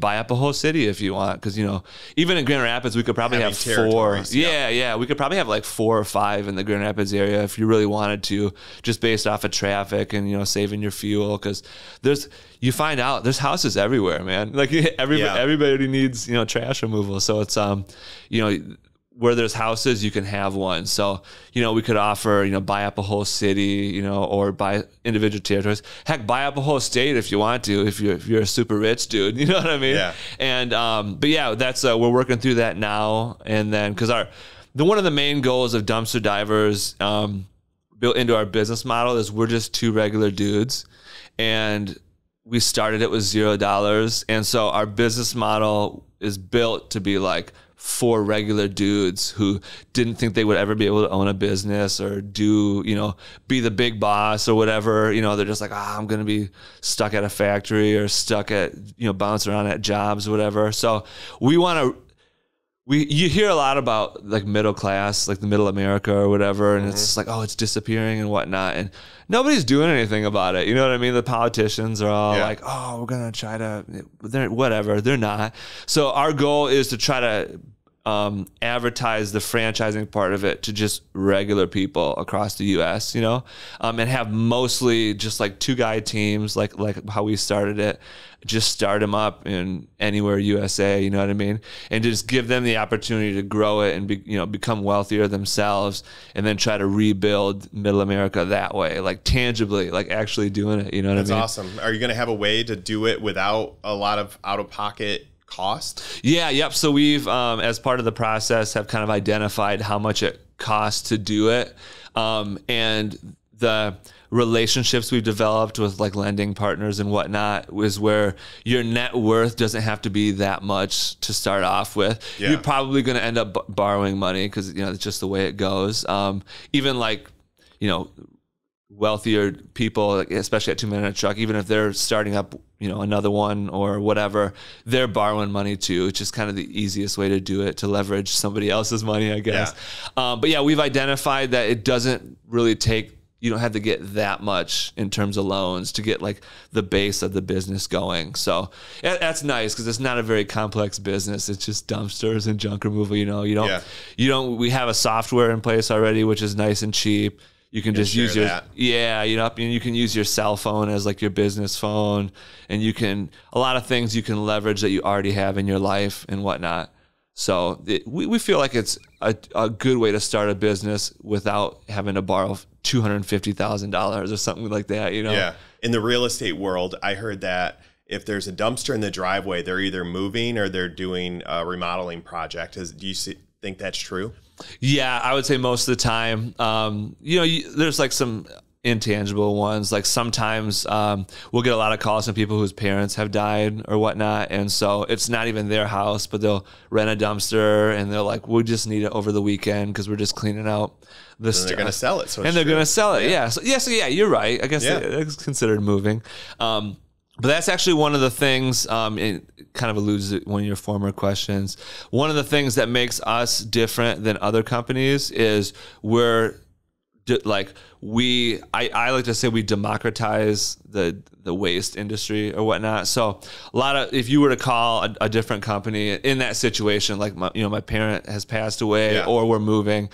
buy up a whole city if you want, because you know even in Grand Rapids we could probably Having have four. yeah. Yeah, we could probably have like four or five in the Grand Rapids area if you really wanted to, just based off of traffic and you know saving your fuel. Because there's you find out there's houses everywhere, man. Like every Yeah. everybody needs you know trash removal, so it's um you know where there's houses you can have one. So you know we could offer you know buy up a whole city, you know, or buy individual territories. Heck, buy up a whole state if you want to, if you're if you're a super rich dude. You know what I mean? Yeah. And um, but yeah, that's uh, we're working through that now, and then because our the one of the main goals of dumpster divers um, built into our business model is we're just two regular dudes, and we started it with zero dollars, and so our business model is built to be like four regular dudes who didn't think they would ever be able to own a business or do you know be the big boss or whatever. You know they're just like ah i'm gonna be stuck at a factory or stuck at you know bouncing around at jobs or whatever. So we want to we you hear a lot about like middle class, like the middle America or whatever, and it's mm-hmm. like oh, it's disappearing and whatnot, and nobody's doing anything about it. You know what I mean? The politicians are all Yeah. like, oh, we're gonna try to, they're whatever. They're not. So our goal is to try to um, advertise the franchising part of it to just regular people across the U.S. You know, um, and have mostly just like two guy teams, like like how we started it. Just start them up in anywhere USA. You know what I mean? And just give them the opportunity to grow it and be, you know become wealthier themselves, and then try to rebuild Middle America that way, like tangibly, like actually doing it. You know what That's I mean? That's awesome. Are you going to have a way to do it without a lot of out of pocket cost? Yeah, yep. So we've, um, as part of the process, have kind of identified how much it costs to do it, um, and the relationships we've developed with like lending partners and whatnot is where your net worth doesn't have to be that much to start off with. Yeah. You're probably going to end up b- borrowing money because you know it's just the way it goes. Um, even like you know wealthier people, especially at two men and a truck, even if they're starting up, you know, another one or whatever, they're borrowing money too. It's just kind of the easiest way to do it to leverage somebody else's money, I guess. Um, but yeah, we've identified that it doesn't really take. You don't have to get that much in terms of loans to get like the base of the business going. So that's nice because it's not a very complex business. It's just dumpsters and junk removal. You know, you don't, Yeah. you don't. We have a software in place already, which is nice and cheap. You can just use your that. yeah, you know, you can use your cell phone as like your business phone, and you can a lot of things you can leverage that you already have in your life and whatnot. So it, we we feel like it's a, a good way to start a business without having to borrow two hundred fifty thousand dollars or something like that. You know, Yeah. In the real estate world, I heard that if there's a dumpster in the driveway, they're either moving or they're doing a remodeling project. Is, do you see, think that's true? Yeah, I would say most of the time. Um, you know, you, there's like some intangible ones. Like sometimes um, we'll get a lot of calls from people whose parents have died or whatnot, and so it's not even their house, but they'll rent a dumpster and they're like, "We just need it over the weekend because we're just cleaning out the And stuff." they're going to sell it. So and they're true. to sell it. Yeah. So yeah, so yeah, you're right. I guess Yeah. it's considered moving. Um, but that's actually one of the things. Um, it kind of alludes to one of your former questions. One of the things that makes us different than other companies is we're like we. I, I like to say we democratize the the waste industry or whatnot. So a lot of if you were to call a, a different company in that situation, like my you know my parent has passed away Yeah. or we're moving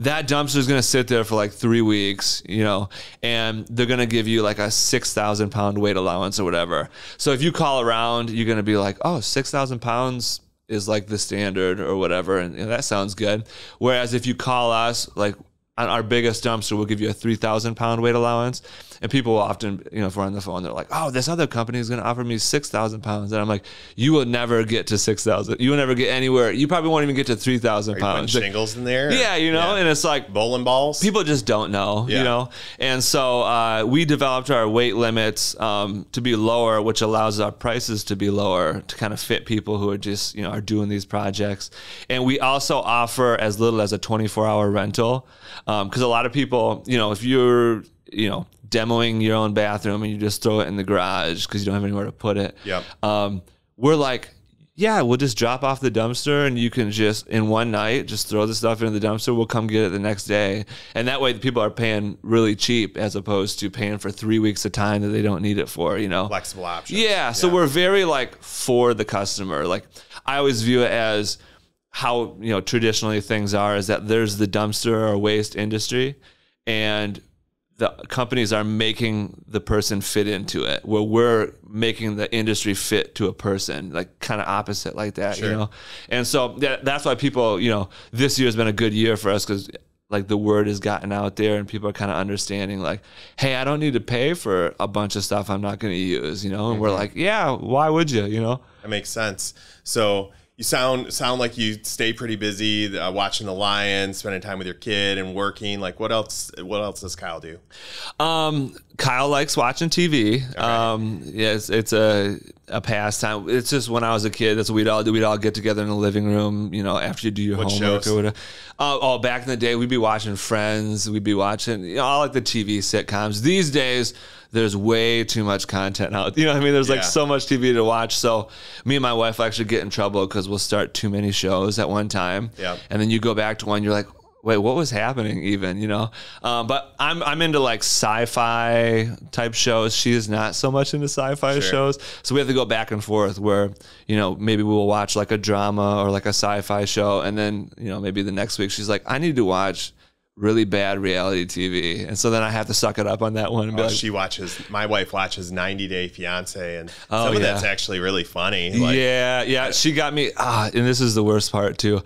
that dumpster is going to sit there for like three weeks, you know, and they're going to give you like a 6,000 pound weight allowance or whatever. So if you call around, you're going to be like, oh, 6,000 pounds is like the standard or whatever. And you know, that sounds good. Whereas if you call us, like on our biggest dumpster, we'll give you a 3,000 pound weight allowance. And people will often, you know, if we're on the phone, they're like, oh, this other company is going to offer me 6,000 pounds. And I'm like, you will never get to 6,000. You will never get anywhere. You probably won't even get to 3,000 Are you putting pounds. Like, shingles in there? yeah, you know, and it's like bowling balls. people just don't know, Yeah. you know? And so uh, we developed our weight limits um, to be lower, which allows our prices to be lower to kind of fit people who are just, you know, are doing these projects. And we also offer as little as a 24 hour rental. Because a lot of people, you know, if you're, you know, demoing your own bathroom and you just throw it in the garage because you don't have anywhere to put it. Yep. Um, we're like, yeah, we'll just drop off the dumpster and you can just in one night just throw the stuff into the dumpster. We'll come get it the next day, and that way the people are paying really cheap as opposed to paying for three weeks of time that they don't need it for. You know, Flexible options. yeah. So we're very like for the customer. Like I always view it as how you know traditionally things are is that there's the dumpster or waste industry, and the companies are making the person fit into it. Where we're making the industry fit to a person like kind of opposite like that you know? And so that, that's why people you know this year has been a good year for us because like the word has gotten out there and people are kind of understanding like hey i don't need to pay for a bunch of stuff i'm not going to use you know? And we're mm-hmm. like yeah why would you you know? That makes sense. So you sound sound like you stay pretty busy uh, watching the Lions, spending time with your kid, and working. Like what else? What else does Kyle do? Um, Kyle likes watching TV. Um, yeah, it's, it's a a pastime. It's just when I was a kid, that's what we'd all do. We'd all get together in the living room, you know, after you do your What homework shows? or whatever. Uh, oh, back in the day, we'd be watching Friends. We'd be watching, you know, all like the TV sitcoms. These days, there's way too much content out. You know what I mean? There's like so much TV to watch. So me and my wife actually get in trouble because we'll start too many shows at one time. Yeah. And then you go back to one, you're like, wait, what was happening even, you know? Um, but I'm, I'm into like sci-fi type shows. She is not so much into sci-fi Sure. shows. So we have to go back and forth where, you know, maybe we'll watch like a drama or like a sci-fi show. And then, you know, maybe the next week she's like, I need to watch really bad reality TV. And so then I have to suck it up on that one and be Oh, like, she watches. My wife watches 90 Day Fiance, and Oh, some of yeah. that's actually really funny. Like, yeah, yeah. She got me. Ah, and this is the worst part too.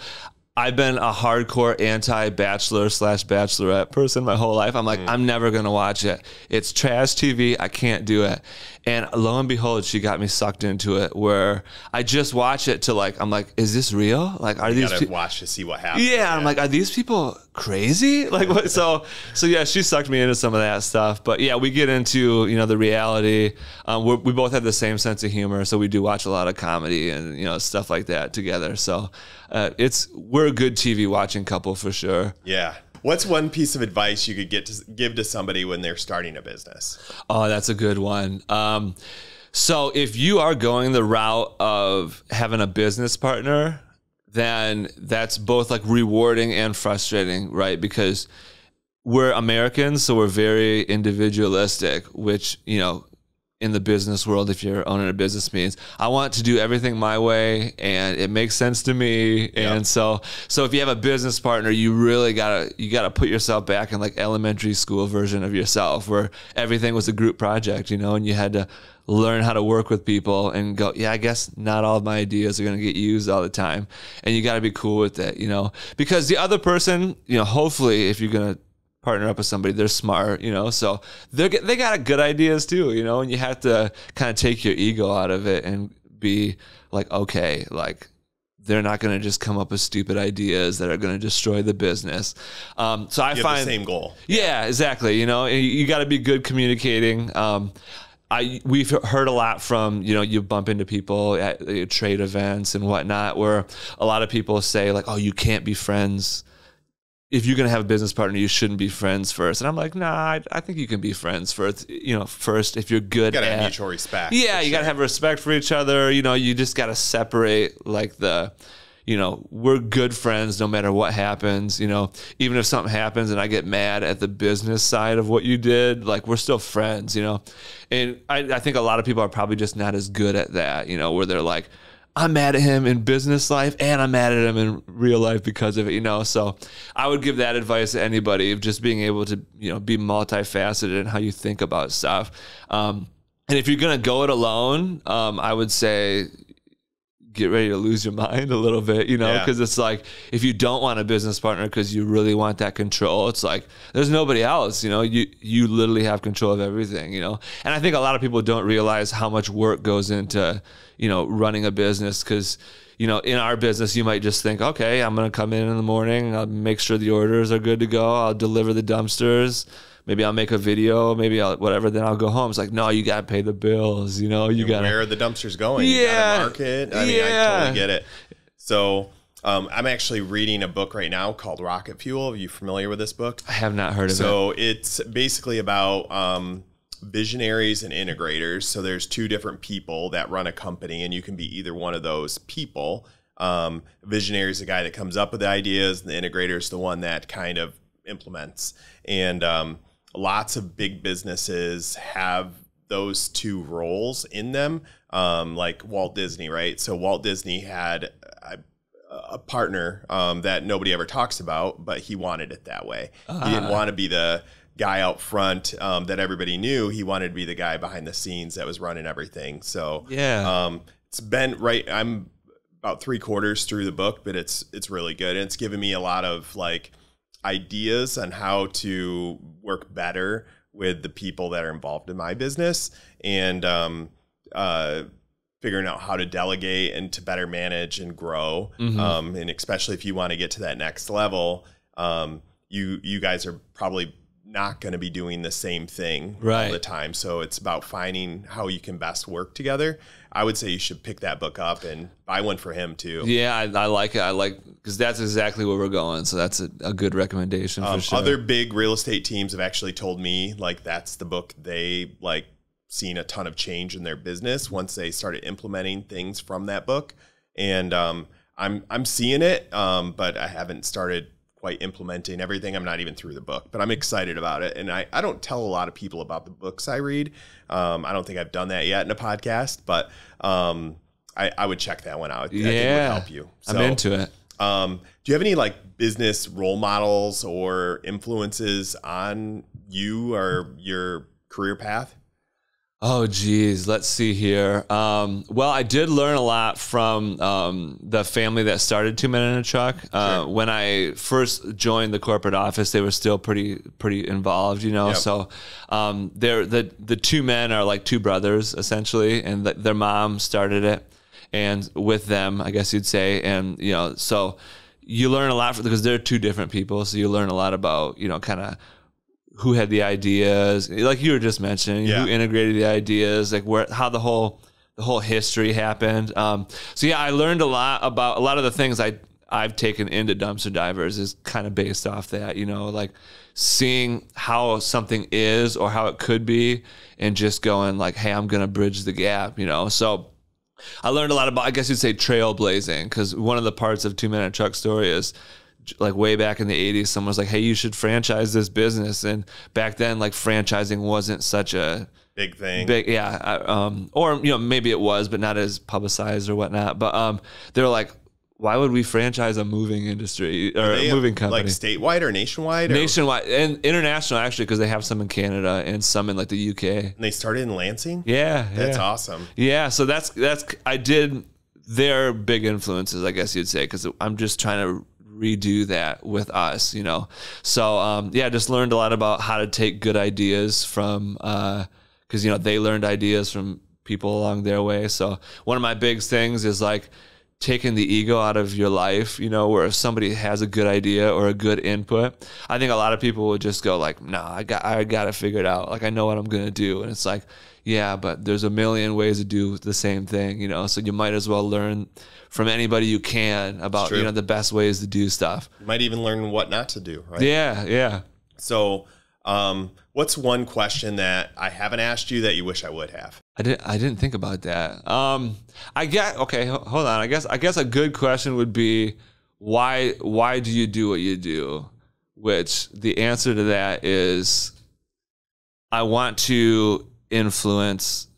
I've been a hardcore anti-bachelor slash bachelorette person my whole life. I'm like, Mm. I'm never gonna watch it. It's trash TV. I can't do it. And lo and behold, she got me sucked into it. Where I just watch it to like, I'm like, is this real? Like, are You these? gotta watch to see what happens. yeah, I'm like, are these people crazy? Like, what? So, so yeah, she sucked me into some of that stuff. But yeah, we get into you know the reality. Um, we're, we both have the same sense of humor, so we do watch a lot of comedy and you know stuff like that together. So, uh, it's we're a good TV watching couple for sure. yeah. What's one piece of advice you could get to give to somebody when they're starting a business? Oh, that's a good one. Um, so if you are going the route of having a business partner, then that's both like rewarding and frustrating, right? Because we're Americans, so we're very individualistic, which, you know, in the business world, if you're owning a business means I want to do everything my way and it makes sense to me. And so so if you have a business partner, you really gotta you gotta put yourself back in like elementary school version of yourself where everything was a group project, you know, and you had to learn how to work with people and go, yeah, I guess not all of my ideas are going to get used all the time. And you got to be cool with it, you know, because the other person, you know, hopefully if you're going to partner up with somebody, they're smart, you know, so they they got good ideas too, you know, and you have to kind of take your ego out of it and be like, okay, like they're not going to just come up with stupid ideas that are going to destroy the business. Um, so I You have find the same goal. yeah, exactly. You know, you, you got to be good communicating. Um, I we've heard a lot from you know you bump into people at uh, trade events and whatnot where a lot of people say like, oh, you can't be friends. If you're gonna have a business partner, you shouldn't be friends first. And I'm like, nah, I, I think you can be friends first. You know, first if you're good You gotta at have mutual respect. yeah, you got to have respect for each other. You know, you just got to separate like the, you know, we're good friends no matter what happens. You know, even if something happens and I get mad at the business side of what you did, like we're still friends, you know. And I, I think a lot of people are probably just not as good at that, you know, where they're like, I'm mad at him in business life and I'm mad at him in real life because of it, you know. So I would give that advice to anybody of just being able to, you know, be multifaceted in how you think about stuff. Um, and if you're gonna go it alone, um, I would say get ready to lose your mind a little bit, you know, Yeah. because it's like if you don't want a business partner because you really want that control, it's like there's nobody else, you know. You you literally have control of everything, you know. And I think a lot of people don't realize how much work goes into, you know, running a business because. You know, in our business, you might just think, okay, I'm going to come in in the morning, I'll make sure the orders are good to go, I'll deliver the dumpsters, maybe I'll make a video, maybe I'll whatever, then I'll go home. It's like, no, you got to pay the bills, you know, you got where are the dumpsters going? Yeah. gotta market. I mean, I totally get it. So um, I'm actually reading a book right now called Rocket Fuel. Are you familiar with this book? I have not heard of it. So it's basically about um, visionaries and integrators. So there's two different people that run a company, and you can be either one of those people. Um, visionary is the guy that comes up with the ideas, and the integrator is the one that kind of implements. And um, lots of big businesses have those two roles in them, um, like Walt Disney, right? So Walt Disney had a, a partner um, that nobody ever talks about, but he wanted it that way. He didn't want to be the guy out front um, that everybody knew. He wanted to be the guy behind the scenes that was running everything. So Yeah. um, it's been right. I'm about three quarters through the book, but it's it's really good. And it's given me a lot of like ideas on how to work better with the people that are involved in my business and um, uh, figuring out how to delegate and to better manage and grow. Mm-hmm. Um, and especially if you want to get to that next level, um, you you guys are probably not going to be doing the same thing all the time. So it's about finding how you can best work together. I would say you should pick that book up and buy one for him too. Yeah, I, I like it. I like because that's exactly where we're going. So that's a, a good recommendation for Um, sure. Other big real estate teams have actually told me like that's the book they like seen a ton of change in their business once they started implementing things from that book. And um, I'm I'm seeing it, um, but I haven't started quite implementing everything. I'm not even through the book, but I'm excited about it. And I, I don't tell a lot of people about the books I read. Um, I don't think I've done that yet in a podcast, but um, I, I would check that one out. I think it would yeah, help you. I'm into it. um, do you have any like business role models or influences on you or your career path? Oh, geez. Let's see here. Um, well, I did learn a lot from um, the family that started Two Men and a Truck. Uh, When I first joined the corporate office, they were still pretty pretty involved, you know. Yep. So um, they're the the two men are like two brothers essentially, and th- their mom started it, and with them, I guess you'd say, and you know, so you learn a lot from, because they're two different people. So you learn a lot about you know kind of who had the ideas, like you were just mentioning, Yeah. who integrated the ideas, like where how the whole the whole history happened. Um, so yeah, I learned a lot about a lot of the things I I've taken into dumpster divers is kind of based off that, you know, like seeing how something is or how it could be, and just going like, hey, I'm gonna bridge the gap, you know. So I learned a lot about, I guess you'd say, trailblazing, because one of the parts of Two Men and a Truck Story is like way back in the 80s, someone was like, hey, you should franchise this business. And back then, like franchising wasn't such a Big thing. big, yeah, I- um, or, you know, maybe it was, but not as publicized or whatnot. But um, they're like, why would we franchise a moving industry or a moving company? Like statewide or nationwide? Or, Nationwide and international, actually, because they have some in Canada and some in like the UK. and they started in Lansing? Yeah, That's yeah. awesome. Yeah, so that's that's I did their big influences, I guess you'd say, because I'm just trying to redo that with us, you know. So um, yeah, just learned a lot about how to take good ideas from because you know they learned ideas from people along their way. So one of my big things is like taking the ego out of your life, you know, where if somebody has a good idea or a good input, I think a lot of people would just go like, "No, I got I got to figure it out. Like I know what I'm going to do." And it's like, "Yeah, but there's a million ways to do the same thing, you know. So you might as well learn from anybody you can about, you know, the best ways to do stuff." You might even learn what not to do, right? Yeah, yeah. So, um, what's one question that I haven't asked you that you wish I would have? I didn't. I didn't think about that. Um, I get. Okay, hold on. I guess. I guess a good question would be, why? Why do you do what you do? Which the answer to that is, I want to influence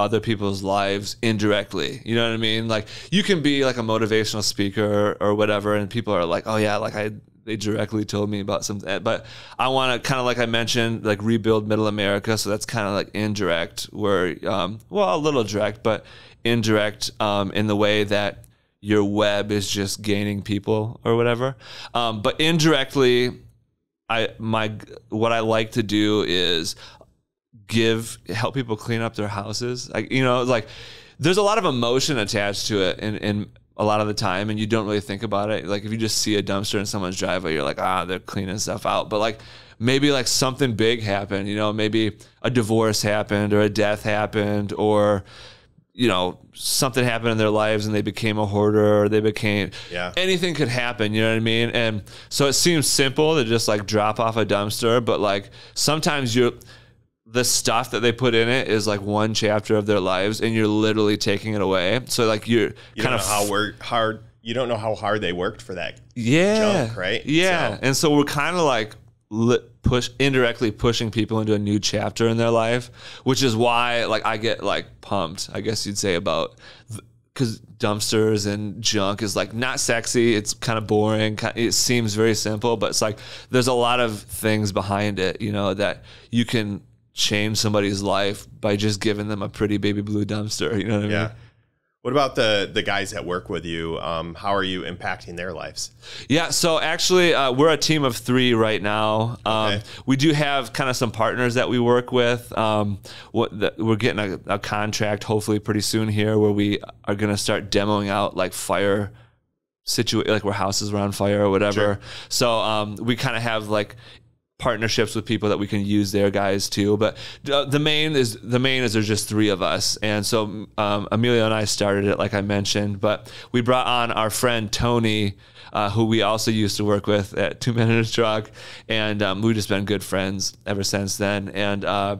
other people's lives indirectly. You know what I mean? Like you can be like a motivational speaker or whatever, and people are like, "Oh yeah, like I." They directly told me about something, but I want to kind of like I mentioned, like rebuild Middle America. So that's kind of like indirect, where um, well, a little direct, but indirect um, in the way that your web is just gaining people or whatever. Um, but indirectly, I my what I like to do is give help people clean up their houses. Like you know, like there's a lot of emotion attached to it, and and a lot of the time, and you don't really think about it. Like if you just see a dumpster in someone's driveway, you're like, ah, they're cleaning stuff out. But like maybe like something big happened. You know, maybe a divorce happened or a death happened or you know something happened in their lives and they became a hoarder or they became Yeah. anything could happen you know what i mean and so it seems simple to just like drop off a dumpster but like sometimes you're the stuff that they put in it is like one chapter of their lives and you're literally taking it away so like you're You kind of how work, hard. You don't know how hard they worked for that. yeah junk, right? yeah So- and so we're kind of like li- push indirectly pushing people into a new chapter in their life which is why like i get like pumped i guess you'd say about because dumpsters and junk is like not sexy it's kind of boring it seems very simple but it's like there's a lot of things behind it you know that you can change somebody's life by just giving them a pretty baby blue dumpster you know what i mean Yeah. What about the the guys that work with you? Um, how are you impacting their lives? Yeah, so actually, uh, we're a team of three right now. Um, Okay. We do have kind of some partners that we work with. Um, what the, we're getting a, a contract hopefully pretty soon here, where we are going to start demoing out like fire situation like where houses were on fire or whatever. Sure. So um, we kind of have like partnerships with people that we can use their guys too. But the main is the main is there's just three of us, and so um, Emilio and I started it, like I mentioned. But we brought on our friend Tony. Uh, who we also used to work with at Two Men and a Truck, and um, we've just been good friends ever since then. And uh,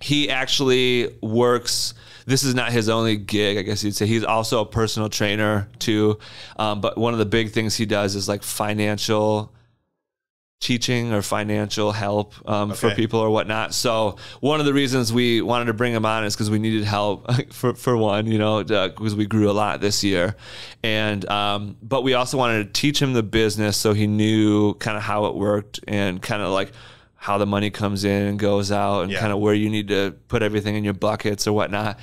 he actually works. This is not his only gig, I guess you'd say. He's also a personal trainer too. Um, but one of the big things he does is like financial teaching or financial help um, for people or whatnot. So one of the reasons we wanted to bring him on is because we needed help for, for one, you know, because we grew a lot this year. And, um, but we also wanted to teach him the business so he knew kind of how it worked and kind of like how the money comes in and goes out and Yeah. kind of where you need to put everything in your buckets or whatnot.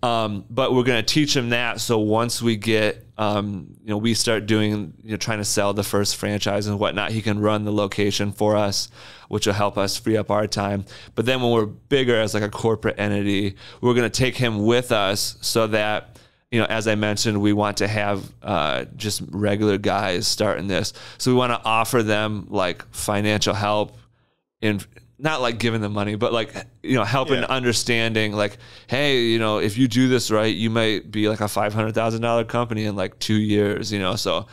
Um, but we're going to teach him that. So once we get, um, you know, we start doing, you know, trying to sell the first franchise and whatnot, he can run the location for us, which will help us free up our time. But then when we're bigger as like a corporate entity, we're going to take him with us so that, you know, as I mentioned, we want to have uh, just regular guys starting this. So we want to offer them like financial help in not like giving them money, but like you know helping Yeah. understanding like, hey, you know, if you do this right, you might be like a five hundred thousand dollar company in like two years. You know, so.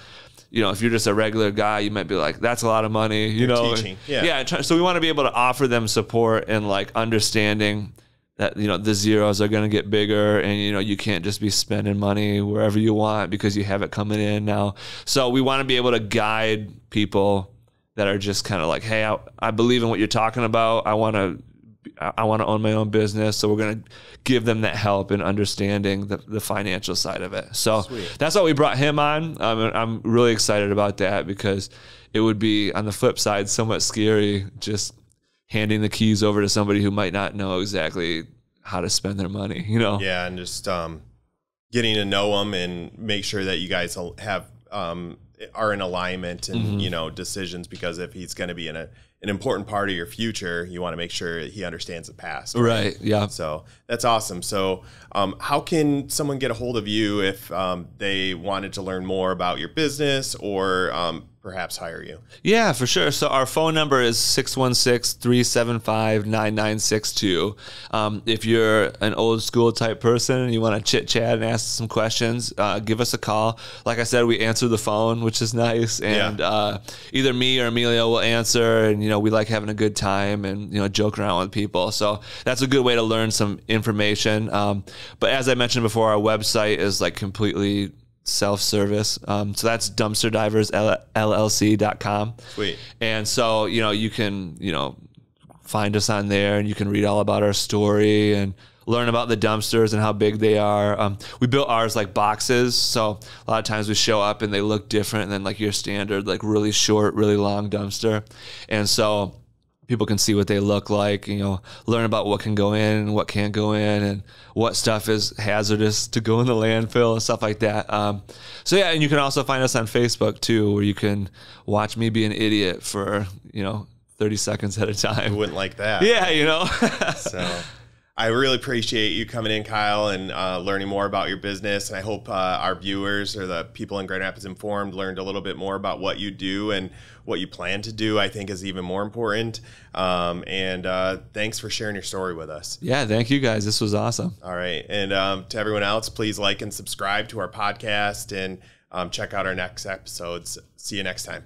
You know, if you're just a regular guy, you might be like, "That's a lot of money." You You're know, teaching. Yeah. yeah. So we want to be able to offer them support and like understanding that you know the zeros are going to get bigger and you know you can't just be spending money wherever you want because you have it coming in now so we want to be able to guide people that are just kind of like hey I, I believe in what you're talking about i want to I want to own my own business, so we're going to give them that help in understanding the, the financial side of it. So that's why we brought him on. Um, I'm really excited about that because it would be on the flip side somewhat scary just handing the keys over to somebody who might not know exactly how to spend their money. You know? Yeah, and just um, getting to know them and make sure that you guys have um, are in alignment and Mm-hmm. you know decisions because if he's going to be in a an important part of your future, you want to make sure he understands the past. Right. Yeah. So that's awesome. So, um, how can someone get a hold of you if um, they wanted to learn more about your business or um, perhaps hire you? Yeah, for sure. So our phone number is 616-375-9962. Um, if you're an old school type person and you want to chit chat and ask some questions, uh, give us a call. Like I said, we answer the phone, which is nice. And Yeah. uh, either me or Emilio will answer. And, you know, we like having a good time and, you know, joke around with people. So that's a good way to learn some information. Um, but as I mentioned before, our website is like completely self-service. Um, so that's dumpsterdiversllc.com. Sweet. And so, you know, you can, you know, find us on there and you can read all about our story and learn about the dumpsters and how big they are. Um, we built ours like boxes. So a lot of times we show up and they look different than like your standard, like really short, really long dumpster. And so people can see what they look like, you know, learn about what can go in and what can't go in and what stuff is hazardous to go in the landfill and stuff like that. Um, so yeah, and you can also find us on Facebook too, where you can watch me be an idiot for, you know, 30 seconds at a time. wouldn't like that? Yeah, you know. So I really appreciate you coming in, Kyle, and uh, learning more about your business. And I hope uh, our viewers or the people in Grand Rapids Informed learned a little bit more about what you do and what you plan to do. I think is even more important. Um, and uh, thanks for sharing your story with us. yeah, thank you guys. This was awesome. All right. And um, to everyone else, please like and subscribe to our podcast and um, check out our next episodes. See you next time.